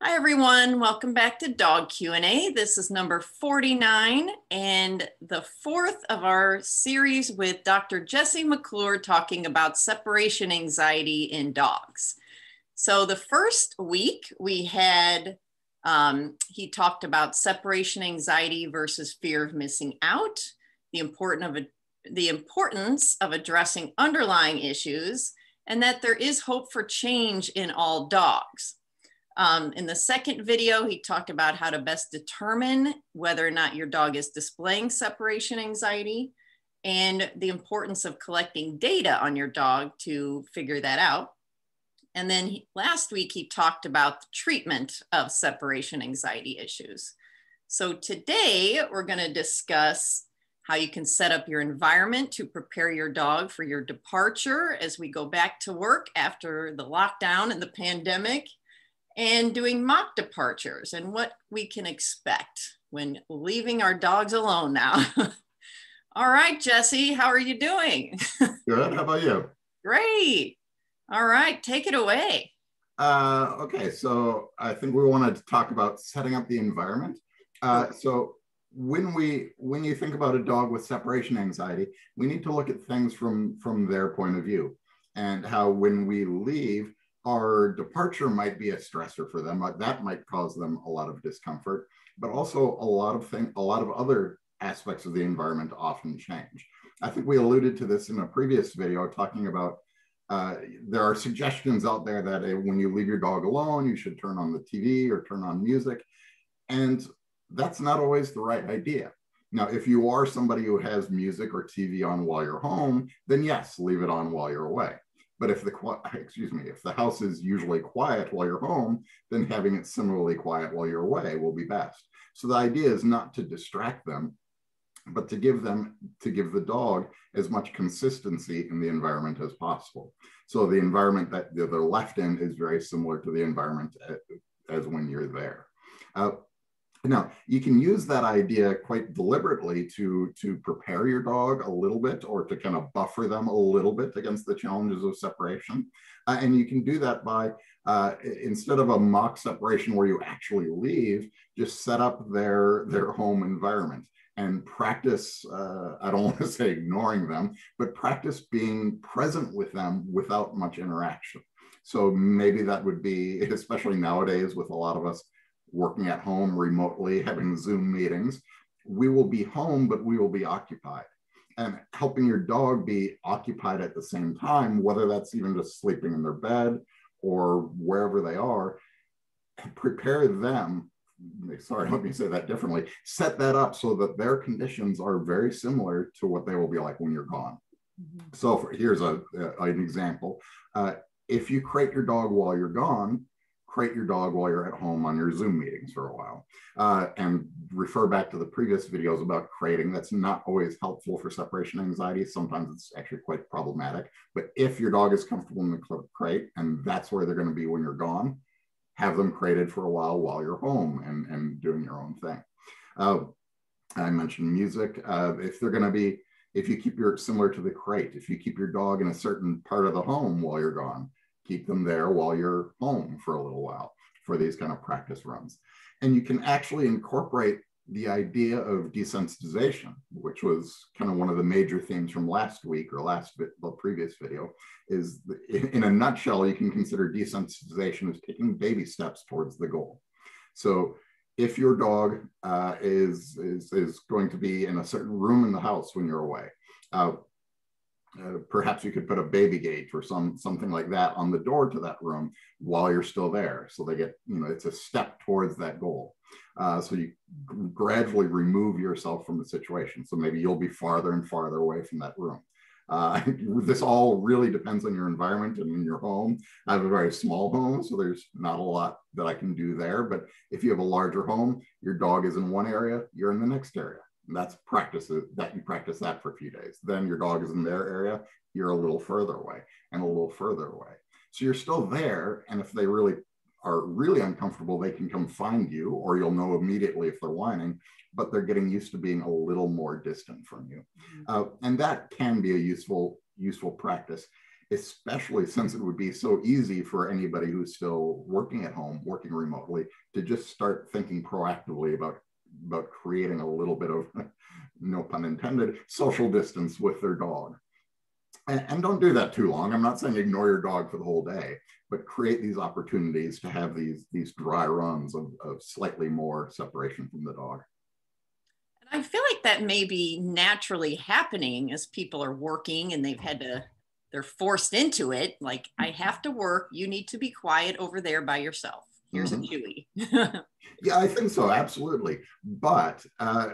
Hi everyone, welcome back to Dog Q&A. This is number 49 and the fourth of our series with Dr. Jesse McClure talking about separation anxiety in dogs. So the first week we had, um, he talked about separation anxiety versus fear of missing out, the, important of the importance of addressing underlying issues, and that there is hope for change in all dogs. Um, in the second video, he talked about how to best determine whether or not your dog is displaying separation anxiety and the importance of collecting data on your dog to figure that out. And then he, last week, he talked about the treatment of separation anxiety issues. So today, we're going to discuss how you can set up your environment to prepare your dog for your departure as we go back to work after the lockdown and the pandemic and doing mock departures and what we can expect when leaving our dogs alone now. All right, Jesse, how are you doing? Good. How about you? Great. All right, take it away. Uh, okay, so I think we wanted to talk about setting up the environment. Uh, so when we when you think about a dog with separation anxiety, we need to look at things from from their point of view and how when we leave, our departure might be a stressor for them. But that might cause them a lot of discomfort, but also a lot of things, a lot of other aspects of the environment often change. I think we alluded to this in a previous video talking about uh, there are suggestions out there that uh, when you leave your dog alone, you should turn on the TV or turn on music. And that's not always the right idea. Now, if you are somebody who has music or TV on while you're home, then yes, leave it on while you're away. But if the excuse me, if the house is usually quiet while you're home, then having it similarly quiet while you're away will be best. So the idea is not to distract them, but to give them to give the dog as much consistency in the environment as possible. So the environment that they're left in is very similar to the environment as when you're there. Uh, now, you can use that idea quite deliberately to, to prepare your dog a little bit or to kind of buffer them a little bit against the challenges of separation. Uh, and you can do that by, uh, instead of a mock separation where you actually leave, just set up their, their home environment and practice, uh, I don't want to say ignoring them, but practice being present with them without much interaction. So maybe that would be, especially nowadays with a lot of us working at home remotely, having Zoom meetings. We will be home, but we will be occupied. And helping your dog be occupied at the same time, whether that's even just sleeping in their bed or wherever they are, prepare them. Sorry, let me say that differently. Set that up so that their conditions are very similar to what they will be like when you're gone. Mm-hmm. So for, here's a, a, an example. Uh, if you crate your dog while you're gone, crate your dog while you're at home on your Zoom meetings for a while. Uh, and refer back to the previous videos about crating. That's not always helpful for separation anxiety. Sometimes it's actually quite problematic. But if your dog is comfortable in the crate and that's where they're going to be when you're gone, have them crated for a while while you're home and, and doing your own thing. Uh, I mentioned music. Uh, if they're going to be, if you keep your, similar to the crate, if you keep your dog in a certain part of the home while you're gone, keep them there while you're home for a little while for these kind of practice runs. And you can actually incorporate the idea of desensitization, which was kind of one of the major themes from last week or last the previous video, is in a nutshell, you can consider desensitization as taking baby steps towards the goal. So if your dog uh, is, is, is going to be in a certain room in the house when you're away, uh, uh, perhaps you could put a baby gate or some something like that on the door to that room while you're still there so they get you know it's a step towards that goal uh, so you gradually remove yourself from the situation so maybe you'll be farther and farther away from that room uh, this all really depends on your environment and in your home. I have a very small home, so there's not a lot that I can do there. But if you have a larger home, your dog is in one area, you're in the next area. And that's practice that you practice that for a few days. Then your dog is in their area, you're a little further away and a little further away. So you're still there. And if they really are really uncomfortable, they can come find you, or you'll know immediately if they're whining, but they're getting used to being a little more distant from you. Mm-hmm. Uh, and that can be a useful, useful practice. especially since it would be so easy for anybody who's still working at home, working remotely, to just start thinking proactively about, about creating a little bit of, no pun intended, social distance with their dog. And, and don't do that too long. I'm not saying ignore your dog for the whole day, but create these opportunities to have these, these dry runs of, of slightly more separation from the dog. And I feel like that may be naturally happening as people are working and they've had to, they're forced into it. Like, I have to work. You need to be quiet over there by yourself. Here's mm-hmm. a Chewy. yeah, I think so. Absolutely. But uh,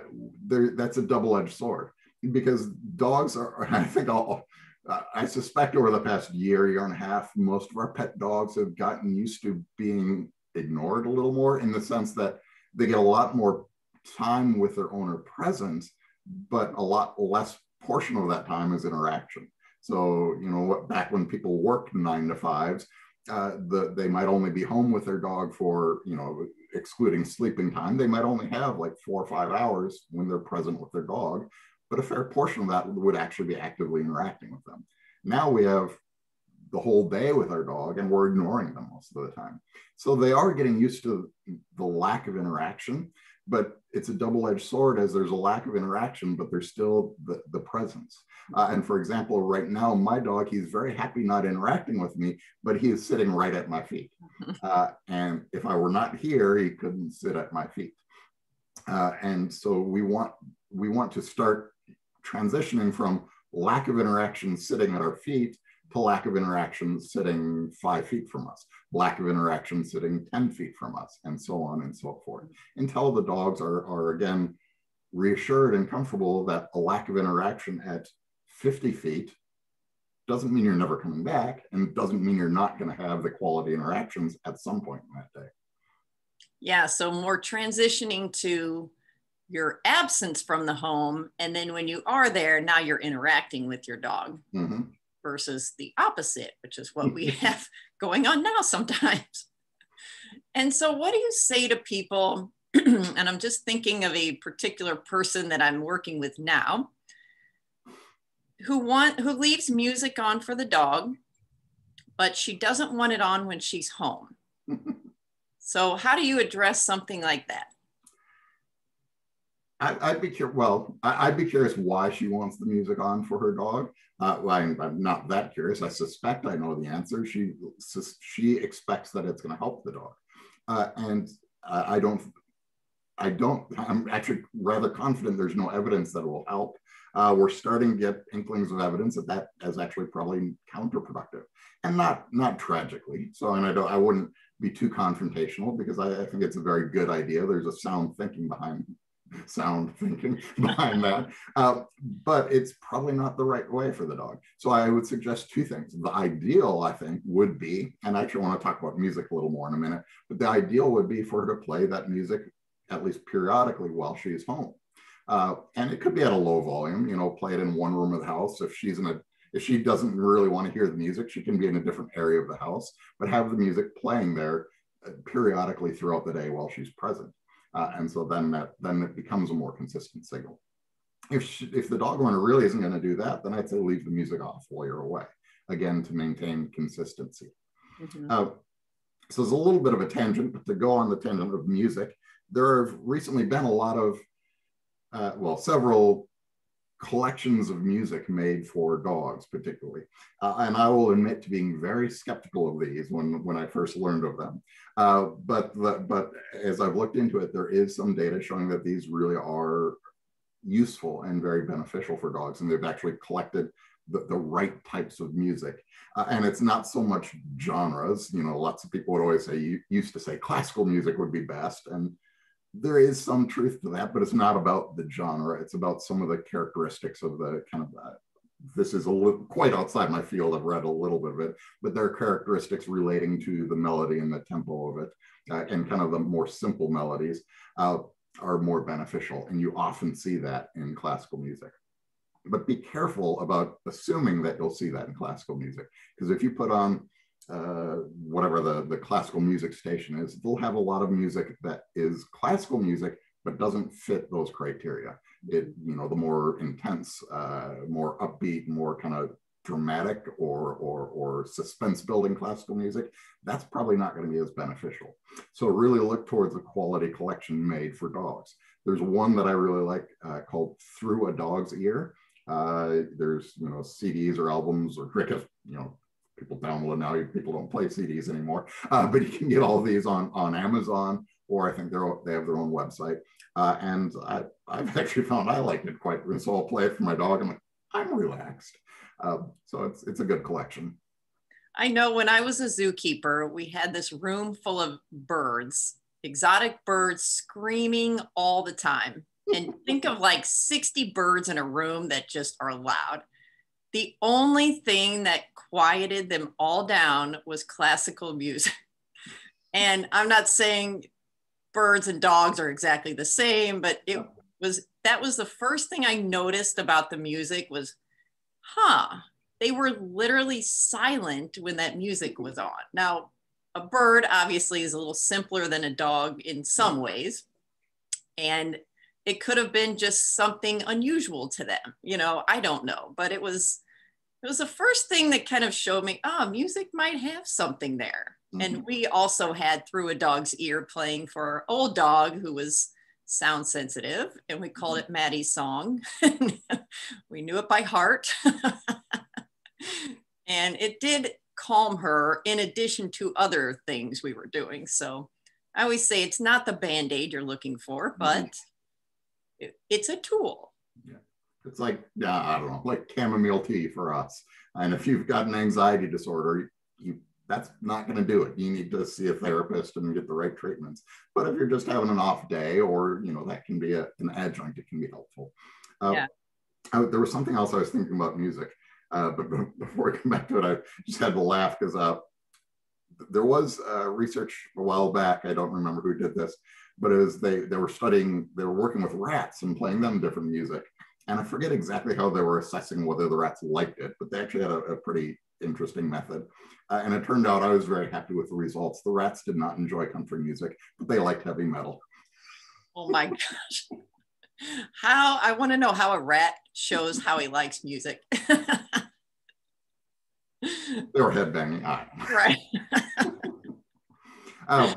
there, that's a double edged sword because dogs are, I think I'll, uh, I suspect over the past year, year and a half, most of our pet dogs have gotten used to being ignored a little more in the sense that they get a lot more time with their owner present, but a lot less portion of that time is interaction. So, you know, back when people worked nine to fives, uh, the, they might only be home with their dog for, you know, excluding sleeping time. They might only have like four or five hours when they're present with their dog, but a fair portion of that would actually be actively interacting with them. Now we have the whole day with our dog and we're ignoring them most of the time. So they are getting used to the lack of interaction but it's a double-edged sword as there's a lack of interaction, but there's still the, the presence. Uh, and for example, right now, my dog, he's very happy not interacting with me, but he is sitting right at my feet. Uh, and if I were not here, he couldn't sit at my feet. Uh, and so we want, we want to start transitioning from lack of interaction sitting at our feet to lack of interaction sitting five feet from us, lack of interaction sitting 10 feet from us, and so on and so forth, until the dogs are, are again reassured and comfortable that a lack of interaction at 50 feet doesn't mean you're never coming back and doesn't mean you're not going to have the quality interactions at some point in that day. Yeah, so more transitioning to your absence from the home. And then when you are there, now you're interacting with your dog. Mm-hmm versus the opposite, which is what we have going on now sometimes. And so, what do you say to people? and I'm just thinking of a particular person that I'm working with now who want who leaves music on for the dog, but she doesn't want it on when she's home. so, how do you address something like that? I, would be curious. Well, I, would be curious why she wants the music on for her dog. Uh, well, I'm, I'm, not that curious. I suspect I know the answer. She she expects that it's going to help the dog, uh, and I, don't. I don't. I'm actually rather confident. There's no evidence that it will help. Uh, we're starting to get inklings of evidence that that is actually probably counterproductive, and not not tragically. So, and I don't. I wouldn't be too confrontational because I, I think it's a very good idea. There's a sound thinking behind sound thinking behind that. Uh, but it's probably not the right way for the dog. So I would suggest two things. The ideal, I think, would be, and I actually want to talk about music a little more in a minute, but the ideal would be for her to play that music at least periodically while she's home. Uh, and it could be at a low volume, you know, play it in one room of the house. If she's in a, if she doesn't really want to hear the music, she can be in a different area of the house, but have the music playing there uh, periodically throughout the day while she's present. Uh, and so then that then it becomes a more consistent signal. If, she, if the dog owner really isn't going to do that, then I'd say leave the music off while you're away, again, to maintain consistency. Mm-hmm. Uh, so there's a little bit of a tangent, but to go on the tangent of music, there have recently been a lot of, uh, well, several collections of music made for dogs, particularly. Uh, and I will admit to being very skeptical of these when, when I first learned of them. Uh, but, but as I've looked into it, there is some data showing that these really are useful and very beneficial for dogs. And they've actually collected the, the right types of music. Uh, and it's not so much genres. You know, lots of people would always say, you used to say classical music would be best. And there is some truth to that, but it's not about the genre. It's about some of the characteristics of the kind of uh, this is a little, quite outside my field. I've read a little bit of it, but there are characteristics relating to the melody and the tempo of it, uh, and kind of the more simple melodies uh, are more beneficial. And you often see that in classical music. But be careful about assuming that you'll see that in classical music, because if you put on uh, whatever the, the classical music station is, they'll have a lot of music that is classical music, but doesn't fit those criteria. It, you know, the more intense, uh, more upbeat, more kind of dramatic or, or, or suspense building classical music, that's probably not going to be as beneficial. So really look towards a quality collection made for dogs. There's one that I really like uh, called Through a Dog's Ear. Uh, there's you know CDs or albums or you know people download now. People don't play CDs anymore, uh, but you can get all these on on Amazon or I think they're they have their own website. Uh, and I, I've actually found I liked it quite. So I'll play it for my dog. I'm like, I'm relaxed. Um, so it's it's a good collection. I know when I was a zookeeper, we had this room full of birds, exotic birds screaming all the time. And think of like 60 birds in a room that just are loud. The only thing that quieted them all down was classical music. And I'm not saying birds and dogs are exactly the same, but it was that was the first thing I noticed about the music was, huh, they were literally silent when that music was on. Now, a bird obviously is a little simpler than a dog in some ways. And it could have been just something unusual to them. You know, I don't know, but it was it was the first thing that kind of showed me, oh, music might have something there. Mm-hmm. And we also had through a dog's ear playing for our old dog who was sound sensitive, and we called mm-hmm. it Maddie's song. we knew it by heart. and it did calm her in addition to other things we were doing. So I always say it's not the band aid you're looking for, mm-hmm. but mm-hmm. it, it's a tool. It's like, yeah, I don't know, like chamomile tea for us. And if you've got an anxiety disorder, you that's not going to do it. You need to see a therapist and get the right treatments. But if you're just having an off day, or you know, that can be a, an adjunct. It can be helpful. Uh, yeah. I, there was something else I was thinking about music. Uh, but before I come back to it, I just had to laugh because uh, there was uh, research a while back. I don't remember who did this, but it was they they were studying, they were working with rats and playing them different music. And I forget exactly how they were assessing whether the rats liked it, but they actually had a, a pretty interesting method. Uh, and it turned out I was very happy with the results. The rats did not enjoy country music, but they liked heavy metal. Oh my gosh. How I want to know how a rat shows how he likes music. they were headbanging. Right. um,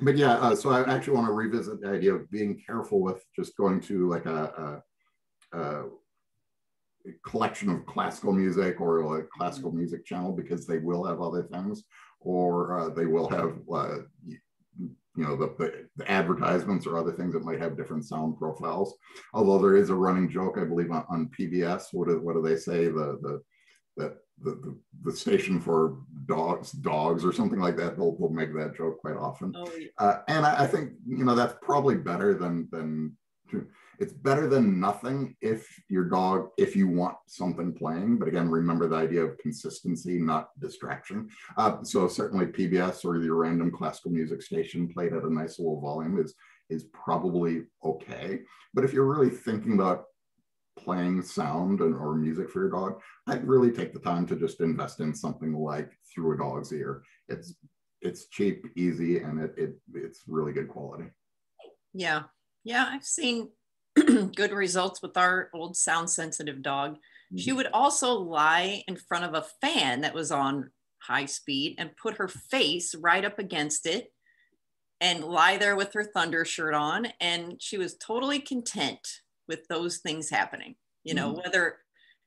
but yeah, uh, so I actually want to revisit the idea of being careful with just going to like a, a, a collection of classical music or a classical music channel because they will have other things, or uh, they will have uh, you know the, the, the, advertisements or other things that might have different sound profiles. Although there is a running joke, I believe, on, on PBS. What do, what do they say? The the that the, the, the, station for dogs dogs or something like that they'll, they'll make that joke quite often oh, yeah. uh, and I, I, think you know that's probably better than than it's better than nothing if your dog if you want something playing but again remember the idea of consistency not distraction. Uh, so certainly pbs or your random classical music station played at a nice little volume is is probably okay. But if you're really thinking about playing sound and, or music for your dog i'd really take the time to just invest in something like through a dog's ear. It's it's cheap easy and it, it it's really good quality. Yeah. Yeah i've seen good results with our old sound sensitive dog. Mm-hmm. She would also lie in front of a fan that was on high speed and put her face right up against it and lie there with her thunder shirt on. And she was totally content with those things happening. You know, mm-hmm. whether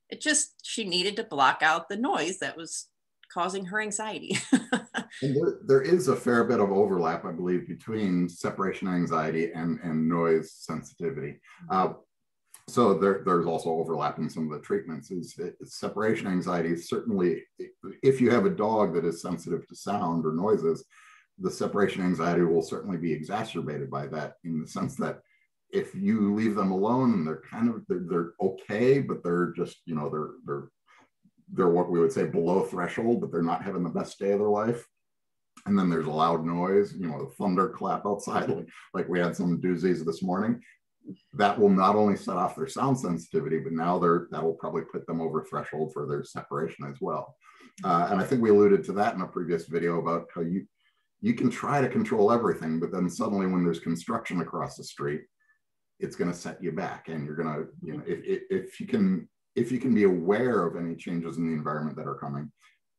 it just she needed to block out the noise that was causing her anxiety. and there, there is a fair bit of overlap, I believe, between separation anxiety and, and noise sensitivity. Uh, so there, there's also overlap in some of the treatments. Is, is separation anxiety certainly, if you have a dog that is sensitive to sound or noises, the separation anxiety will certainly be exacerbated by that in the sense that if you leave them alone and they're kind of they're, they're okay but they're just you know they're they're they're what we would say below threshold, but they're not having the best day of their life. And then there's a loud noise, you know, the thunder clap outside, like, like we had some doozies this morning. That will not only set off their sound sensitivity, but now they're that will probably put them over threshold for their separation as well. Uh, and I think we alluded to that in a previous video about how you you can try to control everything, but then suddenly when there's construction across the street, it's going to set you back, and you're going to you know if if you can if you can be aware of any changes in the environment that are coming,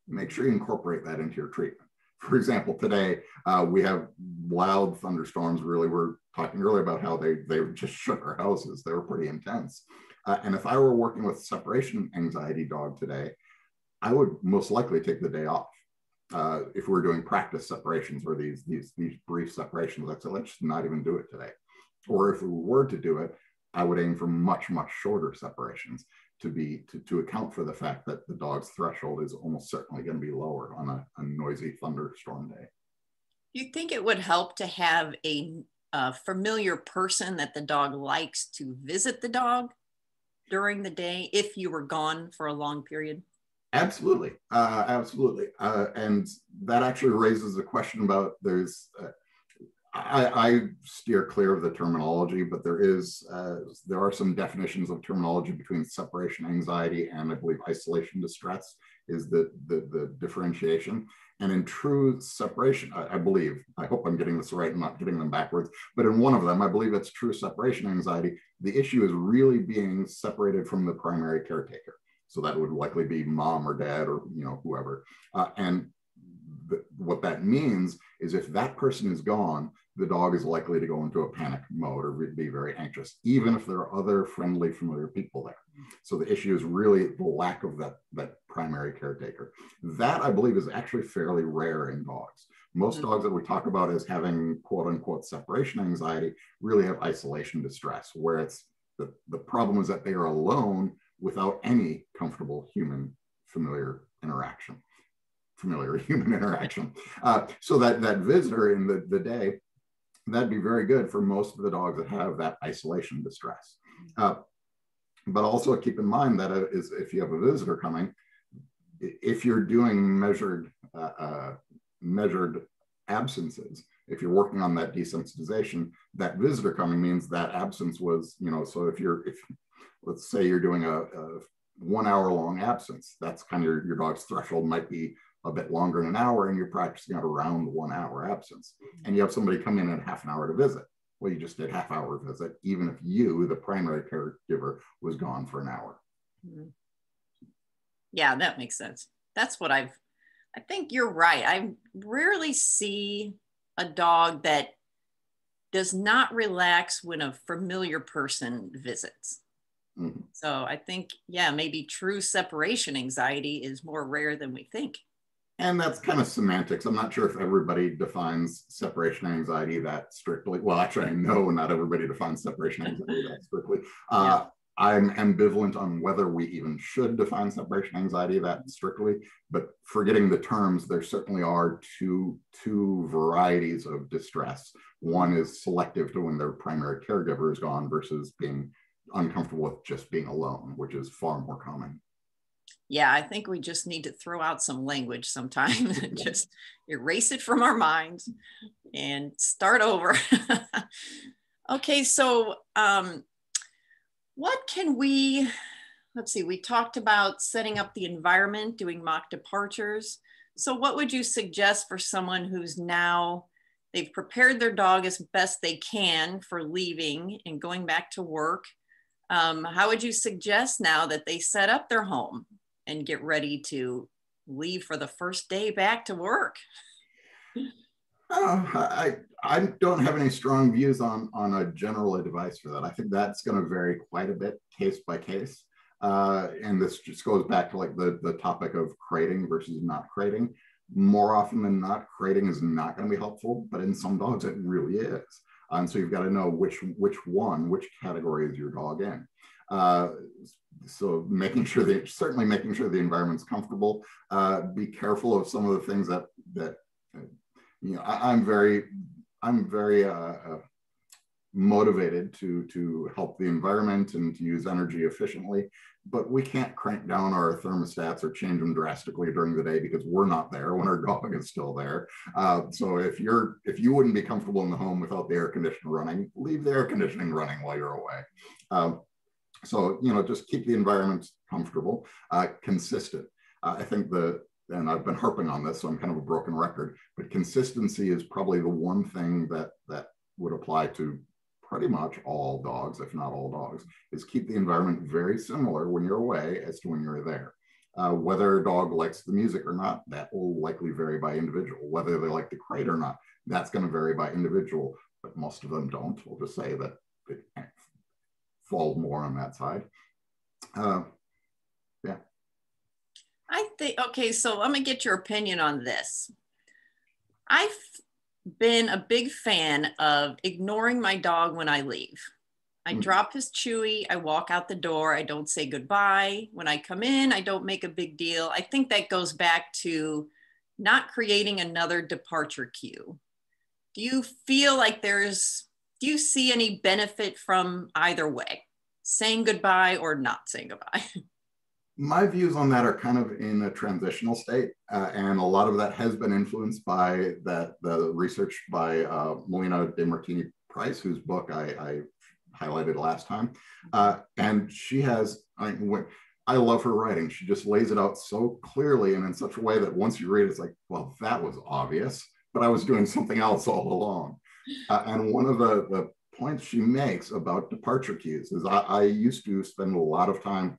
make sure you incorporate that into your treatment. For example, today uh, we have wild thunderstorms. Really, we're talking earlier about how they they just shook our houses. They were pretty intense. Uh, and if I were working with separation anxiety dog today, I would most likely take the day off. Uh, if we are doing practice separations or these these these brief separations, I'd say let's not even do it today. Or if we were to do it, I would aim for much much shorter separations to be to, to account for the fact that the dog's threshold is almost certainly going to be lower on a, a noisy thunderstorm day. Do you think it would help to have a, a familiar person that the dog likes to visit the dog during the day if you were gone for a long period? Absolutely, uh, absolutely, uh, and that actually raises a question about there's uh, I, I, steer clear of the terminology, but there is uh, there are some definitions of terminology between separation anxiety and I believe isolation distress is the the, the differentiation. And in true separation, I, I, believe I hope I'm getting this right and not getting them backwards. But in one of them, I believe it's true separation anxiety. The issue is really being separated from the primary caretaker. So that would likely be mom or dad or you know whoever. Uh, and what that means is if that person is gone, the dog is likely to go into a panic mode or be very anxious, even if there are other friendly, familiar people there. So the issue is really the lack of that, that primary caretaker. That I believe is actually fairly rare in dogs. Most mm-hmm. dogs that we talk about as having quote unquote separation anxiety really have isolation distress, where it's the, the problem is that they are alone without any comfortable human familiar interaction familiar human interaction. Uh, so that that visitor in the, the day, that'd be very good for most of the dogs that have that isolation distress. Uh, but also keep in mind that uh, if you have a visitor coming, if you're doing measured uh, uh, measured absences, if you're working on that desensitization, that visitor coming means that absence was, you know, so if you're if let's say you're doing a, a one hour long absence, that's kind of your, your dog's threshold might be a bit longer than an hour and you're practicing at around one hour absence. And you have somebody come in at half an hour to visit. Well you just did half hour visit even if you the primary caregiver was gone for an hour. Mm-hmm. yeah that makes sense. That's what i've i think you're right. I rarely see a dog that does not relax when a familiar person visits. Mm-hmm. so i think yeah maybe true separation anxiety is more rare than we think and that's kind of semantics. I'm not sure if everybody defines separation anxiety that strictly. Well, actually, I know not everybody defines separation anxiety that strictly. Uh, I'm ambivalent on whether we even should define separation anxiety that strictly, but forgetting the terms, there certainly are two, two varieties of distress. One is selective to when their primary caregiver is gone versus being uncomfortable with just being alone, which is far more common yeah, I think we just need to throw out some language sometime and just erase it from our minds and start over. okay, so um, what can we, let's see, we talked about setting up the environment, doing mock departures. So what would you suggest for someone who's now, they've prepared their dog as best they can for leaving and going back to work. Um, how would you suggest now that they set up their home? And get ready to leave for the first day back to work? Uh, I I don't have any strong views on on a general advice for that. I think that's going to vary quite a bit case by case. Uh, and this just goes back to like the the topic of crating versus not crating. More often than not, crating is not going to be helpful, but in some dogs it really is. And so you've got to know which which one, which category is your dog in. Uh, so making sure that certainly making sure the environment's comfortable. Uh, be careful of some of the things that that you know. I, am very I'm very uh, uh, motivated to to help the environment and to use energy efficiently, but we can't crank down our thermostats or change them drastically during the day because we're not there when our dog is still there. Uh, so if you're if you wouldn't be comfortable in the home without the air conditioner running, leave the air conditioning running while you're away. Um, so, you know, just keep the environment comfortable, uh, consistent. Uh, I think the, and I've been harping on this, so I'm kind of a broken record, but consistency is probably the one thing that, that would apply to pretty much all dogs, if not all dogs, is keep the environment very similar when you're away as to when you're there. Uh, whether a dog likes the music or not, that will likely vary by individual. Whether they like the crate or not, that's going to vary by individual, but most of them don't. We'll just say that it falls more on that side. Uh, yeah. I think, okay, so let me get your opinion on this. I've been a big fan of ignoring my dog when I leave. I mm. drop his chewy, I walk out the door, I don't say goodbye. When I come in, I don't make a big deal. I think that goes back to not creating another departure cue. Do you feel like there's, do you see any benefit from either way, saying goodbye or not saying goodbye? my views on that are kind of in a transitional state, uh, and a lot of that has been influenced by that the research by uh, De Martini Price, whose book I, I highlighted last time, uh, and she has. I, I love her writing. She just lays it out so clearly and in such a way that once you read it, it's like, well, that was obvious, but I was doing something else all along. Uh, and one of the, the points she makes about departure cues is I, I used to spend a lot of time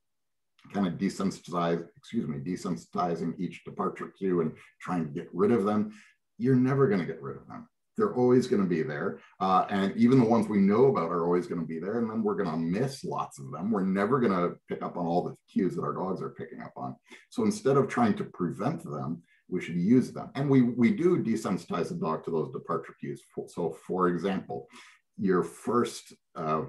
kind of desensitize, excuse me, desensitizing each departure cue and trying to get rid of them, you're never going to get rid of them. They're always going to be there. Uh, and even the ones we know about are always going to be there. And then we're going to miss lots of them. We're never going to pick up on all the cues that our dogs are picking up on. So instead of trying to prevent them, we should use them. And we, we do desensitize the dog to those departure cues. So for example, your first uh,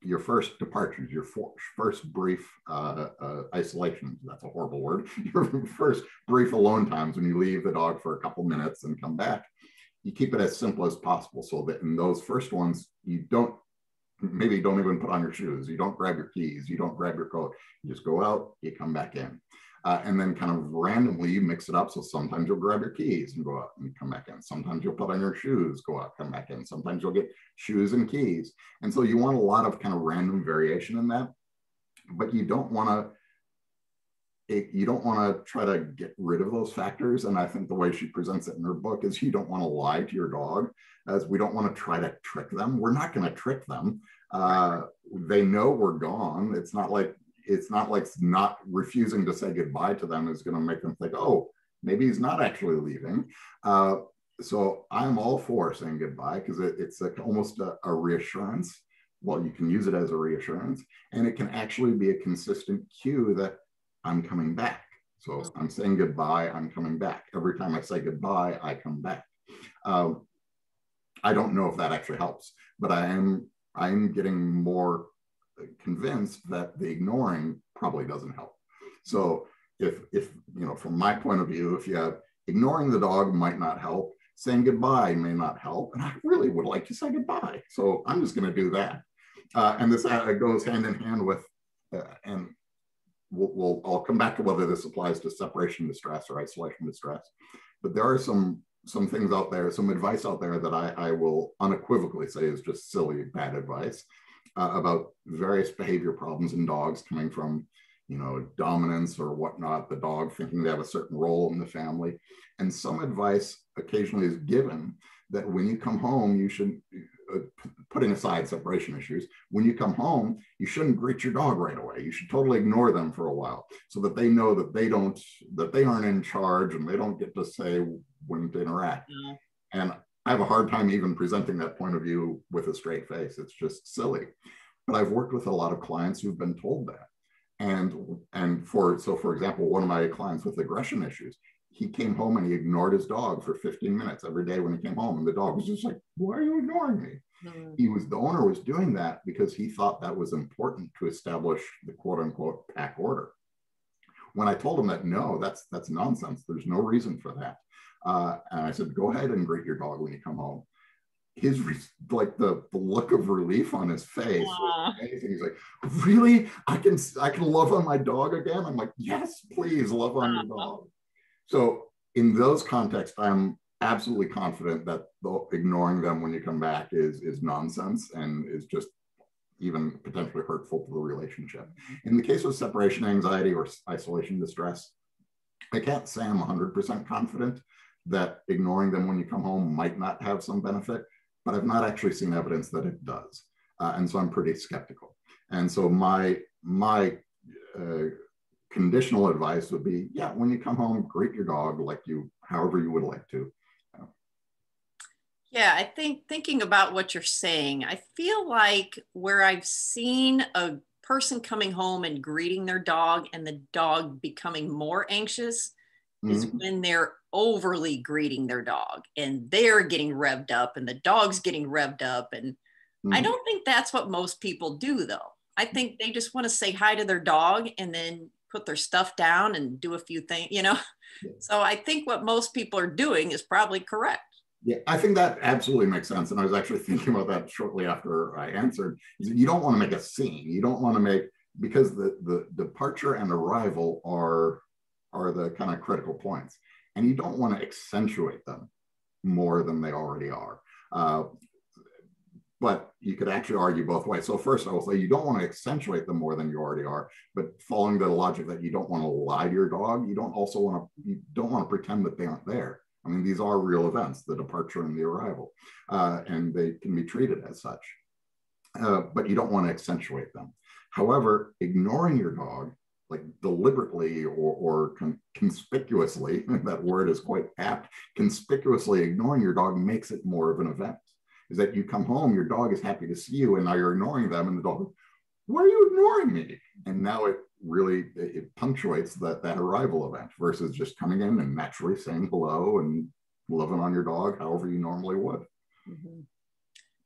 your first departures, your for, first brief uh, uh, isolation, that's a horrible word, your first brief alone times when you leave the dog for a couple minutes and come back, you keep it as simple as possible so that in those first ones, you don't, maybe don't even put on your shoes, you don't grab your keys, you don't grab your coat, you just go out, you come back in uh, and then kind of randomly you mix it up. So sometimes you'll grab your keys and go out and come back in. Sometimes you'll put on your shoes, go out, come back in. Sometimes you'll get shoes and keys. And so you want a lot of kind of random variation in that, but you don't want to you don't want to try to get rid of those factors. And I think the way she presents it in her book is you don't want to lie to your dog, as we don't want to try to trick them. We're not going to trick them. Uh, they know we're gone. It's not like it's not like not refusing to say goodbye to them is going to make them think, oh, maybe he's not actually leaving. Uh, so I'm all for saying goodbye because it, it's like almost a, a, reassurance. Well, you can use it as a reassurance, and it can actually be a consistent cue that I'm coming back. So mm-hmm. I'm saying goodbye, I'm coming back. Every time I say goodbye, I come back. Um, I don't know if that actually helps, but I am I'm getting more convinced that the ignoring probably doesn't help. So if, if, you know, from my point of view, if you have ignoring the dog might not help, saying goodbye may not help. And I really would like to say goodbye. So I'm just going to do that. Uh, and this uh, goes hand in hand with, uh, and we'll, we'll, I'll come back to whether this applies to separation distress or isolation distress. But there are some some things out there, some advice out there that I, I will unequivocally say is just silly, bad advice uh, about various behavior problems in dogs coming from, you know, dominance or whatnot, the dog thinking they have a certain role in the family. And some advice occasionally is given that when you come home, you should, uh, putting aside separation issues, when you come home, you shouldn't greet your dog right away. You should totally ignore them for a while so that they know that they don't, that they aren't in charge and they don't get to say when to interact. Yeah. And I have a hard time even presenting that point of view with a straight face. It's just silly. But I've worked with a lot of clients who've been told that. And and for so for example, one of my clients with aggression issues, he came home and he ignored his dog for 15 minutes every day when he came home. And the dog was just like, why are you ignoring me? Mm-hmm. He was the owner was doing that because he thought that was important to establish the quote unquote pack order. When I told him that no, that's that's nonsense. There's no reason for that. Uh, and I said, go ahead and greet your dog when you come home. His like the, the look of relief on his face amazing. He's like, really? I can I can love on my dog again? I'm like, yes, please love on your dog. So in those contexts, I'm absolutely confident that ignoring them when you come back is is nonsense and is just even potentially hurtful to the relationship. In the case of separation anxiety or isolation distress, I can't say I'm 100% confident that ignoring them when you come home might not have some benefit, but I've not actually seen evidence that it does. Uh, and so I'm pretty skeptical. And so my, my uh, conditional advice would be, yeah, when you come home, greet your dog like you, however you would like to. Yeah, I think thinking about what you're saying, I feel like where I've seen a person coming home and greeting their dog and the dog becoming more anxious mm-hmm. is when they're overly greeting their dog and they're getting revved up and the dog's getting revved up. And mm-hmm. I don't think that's what most people do, though. I think they just want to say hi to their dog and then put their stuff down and do a few things, you know? Yeah. So I think what most people are doing is probably correct. Yeah, I think that absolutely makes sense. And I was actually thinking about that shortly after I answered. You don't want to make a scene. You don't want to make because the the departure and arrival are are the kind of critical points, and you don't want to accentuate them more than they already are. Uh, but you could actually argue both ways. So first, I will say you don't want to accentuate them more than you already are. But following the logic that you don't want to lie to your dog, you don't also want to you don't want to pretend that they aren't there I mean, these are real events, the departure and the arrival, uh, and they can be treated as such. Uh, but you don't want to accentuate them. However, ignoring your dog, like deliberately or, or con- conspicuously, that word is quite apt, conspicuously ignoring your dog makes it more of an event. Is that you come home, your dog is happy to see you, and now you're ignoring them, and the dog, why are you ignoring me? And now it really it punctuates that that arrival event versus just coming in and naturally saying hello and loving on your dog however you normally would. Mm-hmm.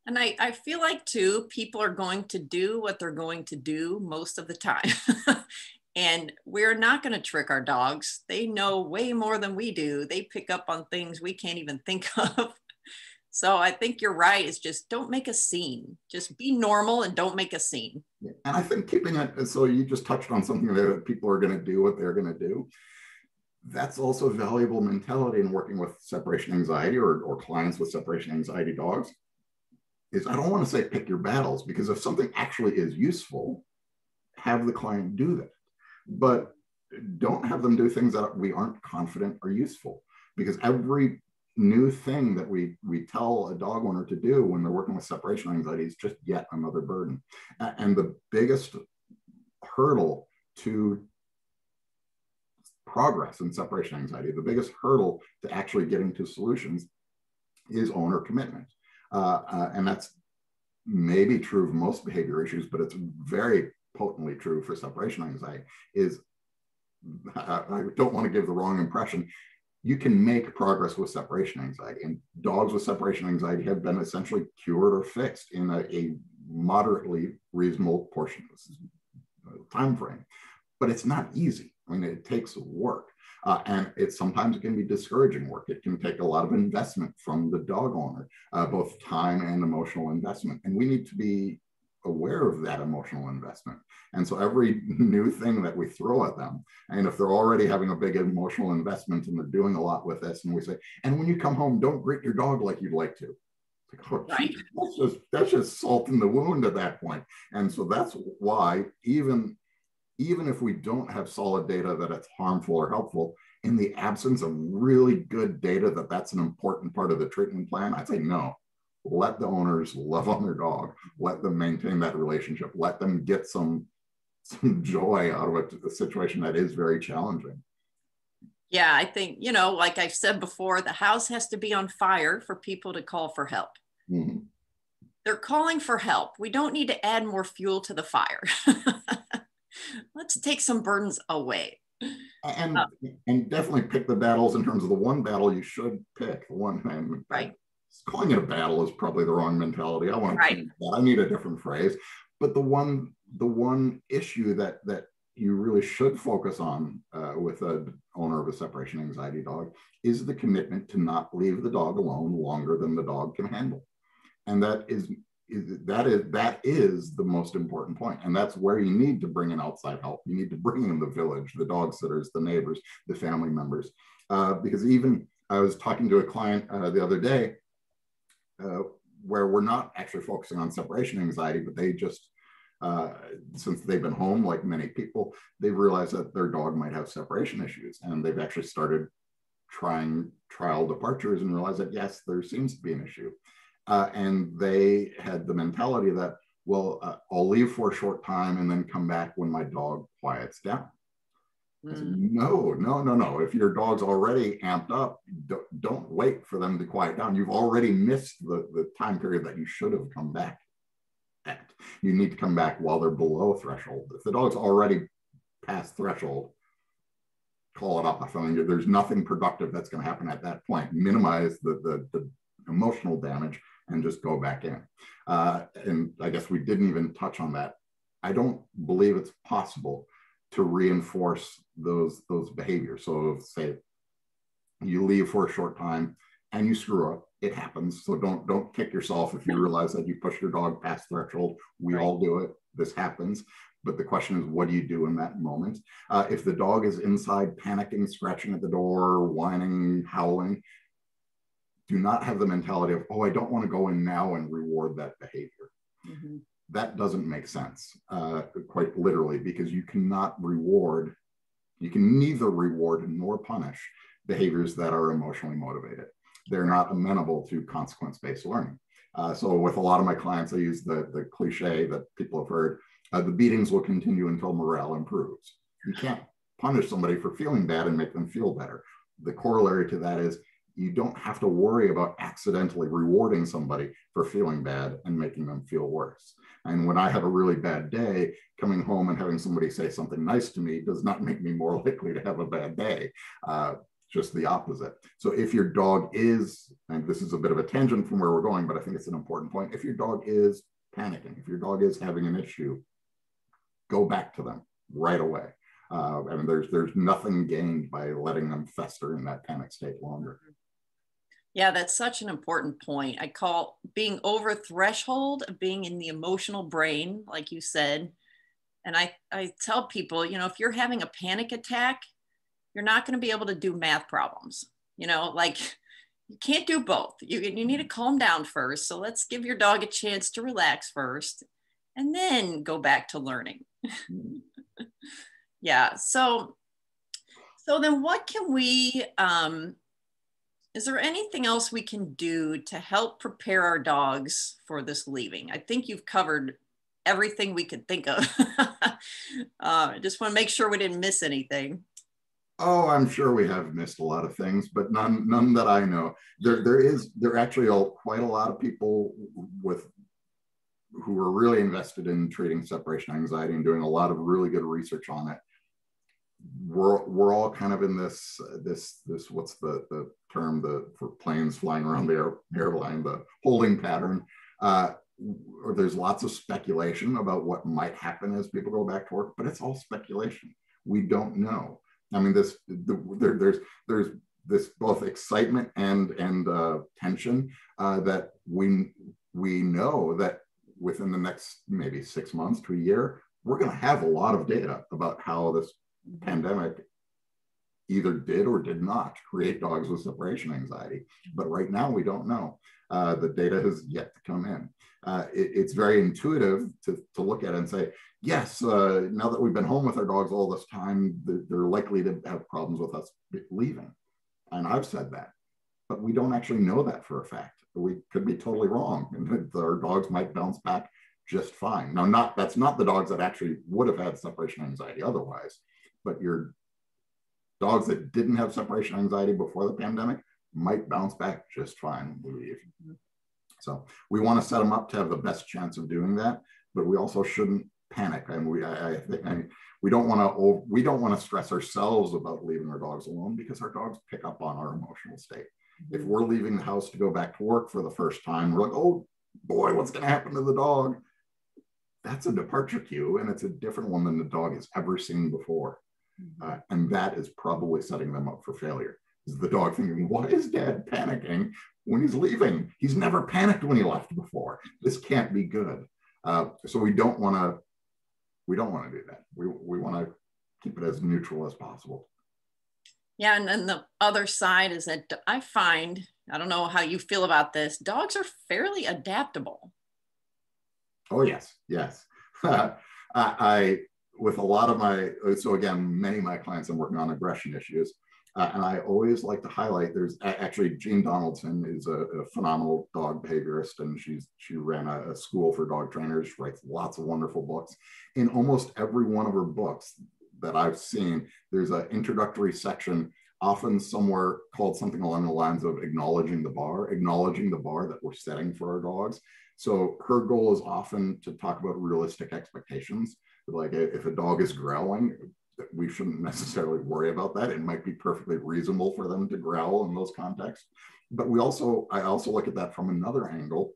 And I, I feel like too, people are going to do what they're going to do most of the time. and we're not going to trick our dogs. They know way more than we do. They pick up on things we can't even think of. So I think you're right. It's just don't make a scene. Just be normal and don't make a scene. Yeah. And I think keeping it, so you just touched on something that people are going to do what they're going to do. That's also a valuable mentality in working with separation anxiety or, or clients with separation anxiety dogs. Is I don't want to say pick your battles because if something actually is useful, have the client do that. But don't have them do things that we aren't confident are useful. Because every new thing that we we tell a dog owner to do when they're working with separation anxiety is just yet another burden. And the biggest hurdle to progress in separation anxiety the biggest hurdle to actually getting to solutions is owner commitment. Uh, uh, and that's maybe true of most behavior issues but it's very potently true for separation anxiety is I, I don't want to give the wrong impression you can make progress with separation anxiety. And dogs with separation anxiety have been essentially cured or fixed in a, a moderately reasonable portion of time frame. But it's not easy. I mean, it takes work. Uh, and it sometimes it can be discouraging work. It can take a lot of investment from the dog owner, uh, both time and emotional investment. And we need to be aware of that emotional investment. And so every new thing that we throw at them, and if they're already having a big emotional investment and they're doing a lot with this, and we say, and when you come home, don't greet your dog like you'd like to. Like, oh, right. That's just that's just salt in the wound at that point. And so that's why even even if we don't have solid data that it's harmful or helpful, in the absence of really good data that that's an important part of the treatment plan, I'd say no let the owners love on their dog let them maintain that relationship let them get some some joy out of a, a situation that is very challenging. Yeah i think you know like i've said before the house has to be on fire for people to call for help. Mm-hmm. they're calling for help. We don't need to add more fuel to the fire. Let's take some burdens away. And um, and definitely pick the battles in terms of the one battle you should pick the one right calling it a battle is probably the wrong mentality. I want right. to that. I need a different phrase. But the one the one issue that that you really should focus on uh, with a owner of a separation anxiety dog is the commitment to not leave the dog alone longer than the dog can handle, and that is. is that is that is the most important point, and that's where you need to bring in outside help. You need to bring in the village, the dog sitters, the neighbors, the family members, uh, because even I was talking to a client uh, the other day uh, where we're not actually focusing on separation anxiety, but they just, uh, since they've been home, like many people, they've realized that their dog might have separation issues. And they've actually started trying trial departures and realized that, yes, there seems to be an issue. Uh, and they had the mentality that, well, uh, I'll leave for a short time and then come back when my dog quiets down. Mm. Said, no, no, no, no. If your dog's already amped up, don't, don't wait for them to quiet down. You've already missed the, the time period that you should have come back at. You need to come back while they're below threshold. If the dog's already past threshold, call it off. I mean, there's nothing productive that's going to happen at that point. Minimize the, the, the emotional damage and just go back in. Uh, and I guess we didn't even touch on that. I don't believe it's possible to reinforce those those behaviors. So say you leave for a short time and you screw up, it happens. So don't don't kick yourself if you realize that you push your dog past threshold. We right. all do it. This happens. But the question is, what do you do in that moment? Uh, if the dog is inside panicking, scratching at the door, whining, howling, do not have the mentality of, oh, I don't want to go in now and reward that behavior. Mm-hmm. That doesn't make sense, uh, quite literally, because you cannot reward, you can neither reward nor punish behaviors that are emotionally motivated. They're not amenable to consequence based learning. Uh, so, with a lot of my clients, I use the, the cliche that people have heard uh, the beatings will continue until morale improves. You can't punish somebody for feeling bad and make them feel better. The corollary to that is you don't have to worry about accidentally rewarding somebody for feeling bad and making them feel worse. And when I have a really bad day, coming home and having somebody say something nice to me does not make me more likely to have a bad day. Uh, just the opposite. So if your dog is, and this is a bit of a tangent from where we're going, but I think it's an important point. If your dog is panicking, if your dog is having an issue, go back to them right away. Uh, I mean, there's there's nothing gained by letting them fester in that panic state longer. Yeah, that's such an important point. I call being over threshold of being in the emotional brain, like you said. And I, I tell people, you know, if you're having a panic attack, you're not going to be able to do math problems. You know, like you can't do both. You, you need to calm down first. So let's give your dog a chance to relax first and then go back to learning. yeah. So, so then what can we, um, is there anything else we can do to help prepare our dogs for this leaving? I think you've covered everything we could think of. uh, I just want to make sure we didn't miss anything. Oh, I'm sure we have missed a lot of things, but none none that I know. There there is there actually are quite a lot of people with who are really invested in treating separation anxiety and doing a lot of really good research on it we're, we're all kind of in this this this what's the the term the for planes flying around the air, airline the holding pattern. Uh, or there's lots of speculation about what might happen as people go back to work but it's all speculation. We don't know. I mean this the, there, there's there's this both excitement and and uh, tension uh, that we we know that within the next maybe six months to a year, we're going to have a lot of data about how this pandemic either did or did not create dogs with separation anxiety. But right now, we don't know. Uh, the data has yet to come in. Uh, it, it's very intuitive to, to look at and say, yes, uh, now that we've been home with our dogs all this time, they're likely to have problems with us leaving. And I've said that, but we don't actually know that for a fact we could be totally wrong our dogs might bounce back just fine now not that's not the dogs that actually would have had separation anxiety otherwise but your dogs that didn't have separation anxiety before the pandemic might bounce back just fine so we want to set them up to have the best chance of doing that but we also shouldn't panic and we i, I think I, we don't want to we don't want to stress ourselves about leaving our dogs alone because our dogs pick up on our emotional state if mm-hmm. we're leaving the house to go back to work for the first time, we're like, oh boy, what's going to happen to the dog? That's a departure cue, and it's a different one than the dog has ever seen before. Mm-hmm. Uh, and that is probably setting them up for failure. Is the dog thinking, why is dad panicking when he's leaving? He's never panicked when he left before. This can't be good. Uh, so we don't want to we don't want to do that. We, we want to keep it as neutral as possible. Yeah, and then the other side is that I find, I don't know how you feel about this, dogs are fairly adaptable. Oh, yes, yes. I, I, with a lot of my, so again, many of my clients I'm working on aggression issues. Uh, and I always like to highlight there's actually Jean Donaldson is a, a phenomenal dog behaviorist, and she's she ran a, a, school for dog trainers, she writes lots of wonderful books. In almost every one of her books that I've seen, there's an introductory section, often somewhere called something along the lines of acknowledging the bar, acknowledging the bar that we're setting for our dogs. So her goal is often to talk about realistic expectations. Like if a dog is growling, we shouldn't necessarily worry about that. It might be perfectly reasonable for them to growl in those contexts. But we also, I also look at that from another angle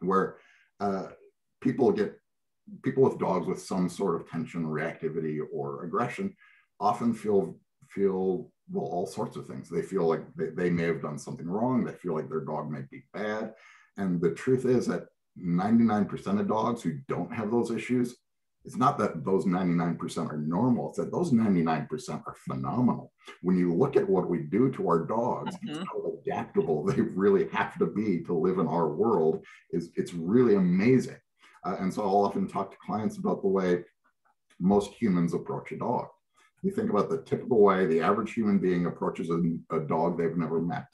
where uh, people get, people with dogs with some sort of tension, reactivity, or aggression often feel, feel, well, all sorts of things. They feel like they, they may have done something wrong. They feel like their dog might be bad. And the truth is that 99% of dogs who don't have those issues it's not that those 99% are normal, it's that those 99% are phenomenal. When you look at what we do to our dogs, mm-hmm. how adaptable they really have to be to live in our world is it's really amazing. Uh, and so I'll often talk to clients about the way most humans approach a dog. You think about the typical way the average human being approaches a, a dog they've never met.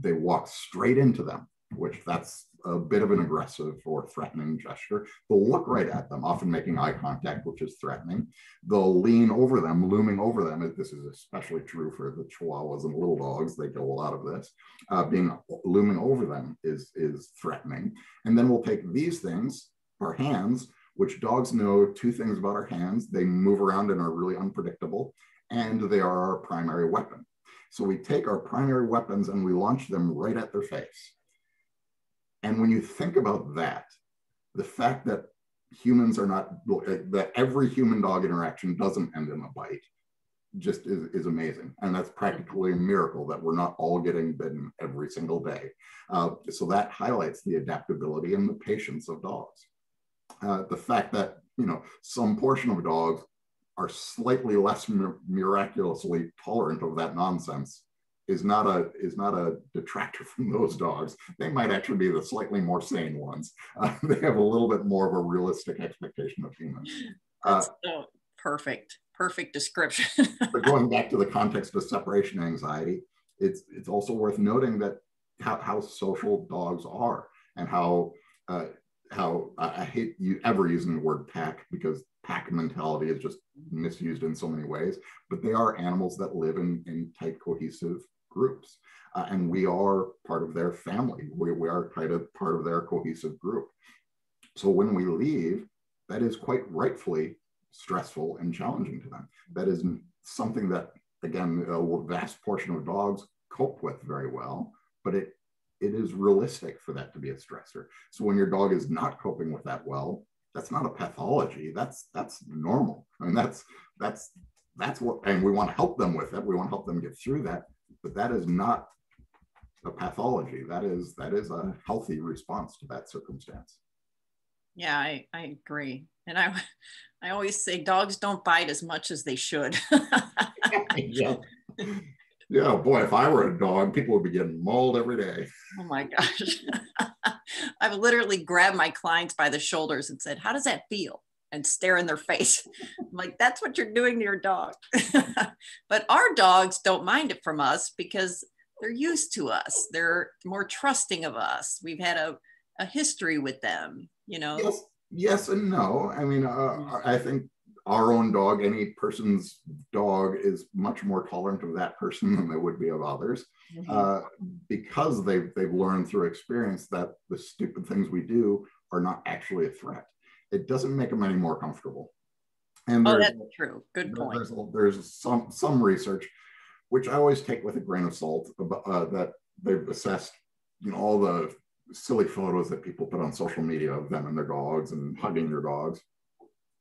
They walk straight into them, which that's a bit of an aggressive or threatening gesture. They'll look right at them, often making eye contact, which is threatening. They'll lean over them, looming over them. This is especially true for the Chihuahuas and little dogs. They do a lot of this. Uh, being looming over them is, is threatening. And then we'll take these things, our hands, which dogs know two things about our hands. They move around and are really unpredictable, and they are our primary weapon. So we take our primary weapons and we launch them right at their face. And when you think about that, the fact that humans are not, that every human dog interaction doesn't end in a bite just is, is amazing. And that's practically a miracle that we're not all getting bitten every single day. Uh, so that highlights the adaptability and the patience of dogs. Uh, the fact that, you know, some portion of dogs are slightly less miraculously tolerant of that nonsense is not a is not a detractor from those dogs. They might actually be the slightly more sane ones. Uh, they have a little bit more of a realistic expectation of humans. Uh, oh, perfect, perfect description. but going back to the context of separation anxiety, it's it's also worth noting that how, how social dogs are and how uh, how I hate you ever using the word pack because pack mentality is just misused in so many ways, but they are animals that live in, in tight, cohesive groups. Uh, and we are part of their family. We, we are kind of part of their cohesive group. So when we leave, that is quite rightfully stressful and challenging to them. That is something that, again, a vast portion of dogs cope with very well, but it it is realistic for that to be a stressor. So when your dog is not coping with that well, that's not a pathology. That's that's normal. I mean, that's that's that's what, and we want to help them with it. We want to help them get through that but that is not a pathology. That is that is a healthy response to that circumstance. Yeah, I, I agree. And I I always say dogs don't bite as much as they should. yeah. Yeah, boy, if I were a dog, people would be getting mauled every day. Oh my gosh. I've literally grabbed my clients by the shoulders and said, How does that feel? And stare in their face. I'm like, that's what you're doing to your dog. but our dogs don't mind it from us because they're used to us. They're more trusting of us. We've had a, a history with them, you know? Yes, yes and no. I mean, uh, mm. I think our own dog, any person's dog is much more tolerant of that person than they would be of others mm-hmm. uh, because they've, they've learned through experience that the stupid things we do are not actually a threat it doesn't make them any more comfortable. And oh, that's true. Good point. There's, there's, some some research, which I always take with a grain of salt, uh, that they've assessed, you know, all the silly photos that people put on social media of them and their dogs and hugging their dogs.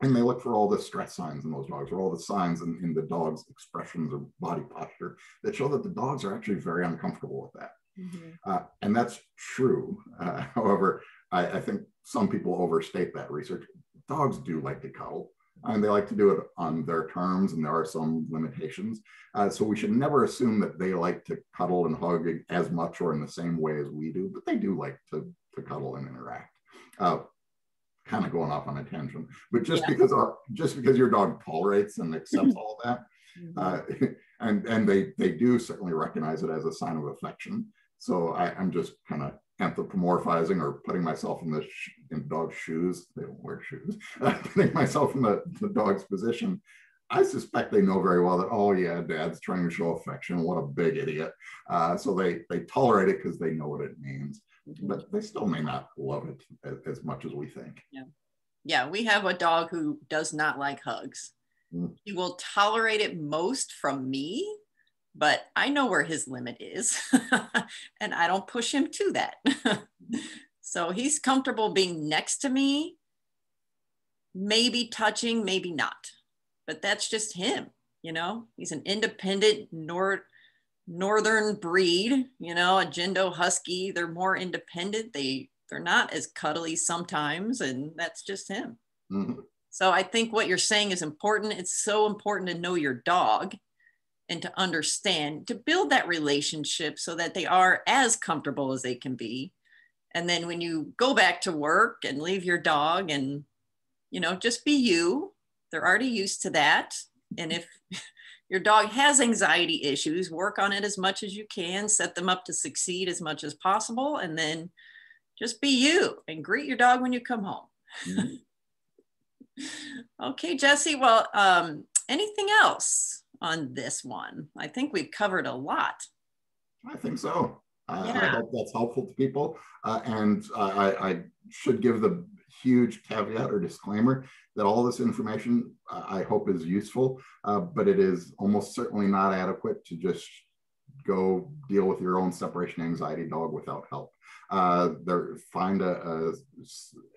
And they look for all the stress signs in those dogs or all the signs in, in the dog's expressions or body posture that show that the dogs are actually very uncomfortable with that. Mm-hmm. Uh, and that's true. Uh, however, I, I, think some people overstate that research. Dogs do like to cuddle, and they like to do it on their terms, and there are some limitations. Uh, so we should never assume that they like to cuddle and hug as much or in the same way as we do, but they do like to, to cuddle and interact. Uh, kind of going off on a tangent, but just yeah. because our, just because your dog tolerates and accepts all that Mm-hmm. Uh, and and they they do certainly recognize it as a sign of affection. So I, am just kind of anthropomorphizing or putting myself in the sh- in dog's shoes. They don't wear shoes. putting myself in the, the dog's position. I suspect they know very well that oh yeah, dad's trying to show affection. What a big idiot. Uh, so they they tolerate it because they know what it means, mm-hmm. but they still may not love it as, as much as we think. Yeah, yeah. We have a dog who does not like hugs. Mm. He will tolerate it most from me, but I know where his limit is and I don't push him to that. so he's comfortable being next to me, maybe touching, maybe not. But that's just him, you know? He's an independent nor- northern breed, you know, a Jindo husky. They're more independent. They they're not as cuddly sometimes and that's just him. Mm-hmm. So I think what you're saying is important. It's so important to know your dog and to understand, to build that relationship so that they are as comfortable as they can be. And then when you go back to work and leave your dog and, you know, just be you, they're already used to that. And if your dog has anxiety issues, work on it as much as you can, set them up to succeed as much as possible, and then just be you and greet your dog when you come home. Mm-hmm. okay, Jesse. Well, um, anything else on this one? I think we've covered a lot. I think so. I, yeah. I hope that's helpful to people. Uh, and I, I, should give the huge caveat or disclaimer that all this information uh, I hope is useful, uh, but it is almost certainly not adequate to just go deal with your own separation anxiety dog without help uh, there find a, a,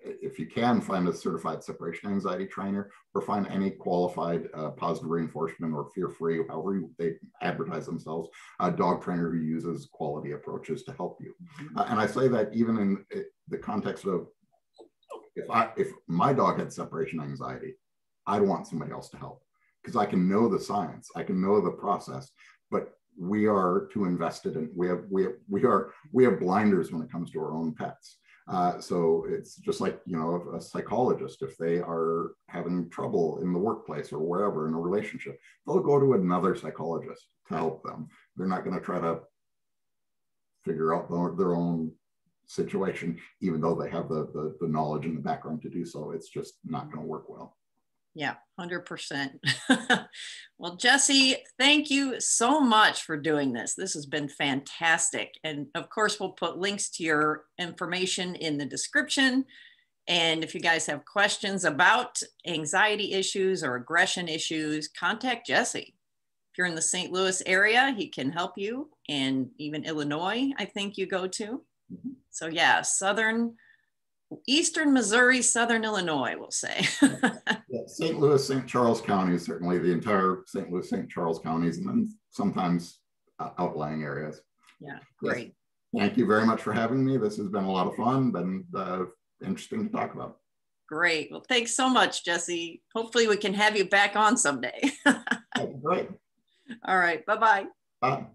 if you can find a certified separation anxiety trainer or find any qualified uh, positive reinforcement or fear free however you, they advertise themselves a dog trainer who uses quality approaches to help you mm-hmm. uh, and i say that even in the context of if i if my dog had separation anxiety i'd want somebody else to help because i can know the science i can know the process but we are too invested in we have we have, we are we have blinders when it comes to our own pets. Uh, so it's just like you know a psychologist if they are having trouble in the workplace or wherever in a relationship they'll go to another psychologist to help them. They're not going to try to figure out their, their own situation even though they have the, the, the knowledge and the background to do so. It's just not going to work well yeah, 100%. well, Jesse, thank you so much for doing this. This has been fantastic. And of course, we'll put links to your information in the description. And if you guys have questions about anxiety issues or aggression issues, contact Jesse. If you're in the St. Louis area, he can help you. And even Illinois, I think you go to. Mm-hmm. So, yeah, Southern Eastern Missouri, Southern Illinois, we'll say. yeah, St. Louis, St. Charles counties, certainly the entire St. Louis, St. Charles counties, and then sometimes uh, outlying areas. Yeah, great. Yes. Thank you very much for having me. This has been a lot of fun, been uh, interesting to talk about. Great. Well, thanks so much, Jesse. Hopefully, we can have you back on someday. great. All right. Bye-bye. Bye.